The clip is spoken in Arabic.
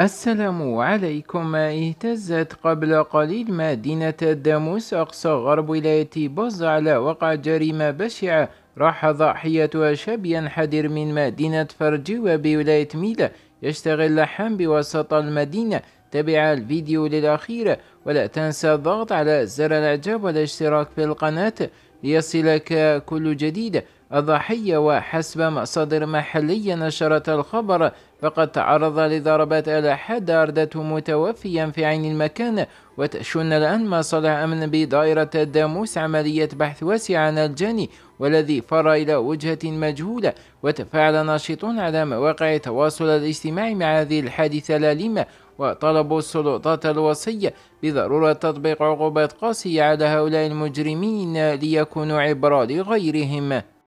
السلام عليكم. اهتزت قبل قليل مدينة داموس أقصى غرب ولاية بوز على وقع جريمة بشعة. راح ضحيتها شاب ينحدر من مدينة فرجيوة بولاية ميلا يشتغل لحام بوسط المدينة. تابع الفيديو للأخير. ولا تنسى الضغط على زر الإعجاب والاشتراك في القناة ليصلك كل جديد. الضحية وحسب مصادر محلية نشرت الخبر. فقد تعرض لضربات على حد أردته متوفيا في عين المكان وتشن الآن مصالح أمن بدائرة الداموس عملية بحث واسعة عن الجاني والذي فر إلى وجهة مجهولة وتفاعل ناشطون على مواقع التواصل الاجتماعي مع هذه الحادثة الأليمة وطلبوا السلطات الوصية بضرورة تطبيق عقوبات قاسية على هؤلاء المجرمين ليكونوا عبرة لغيرهم.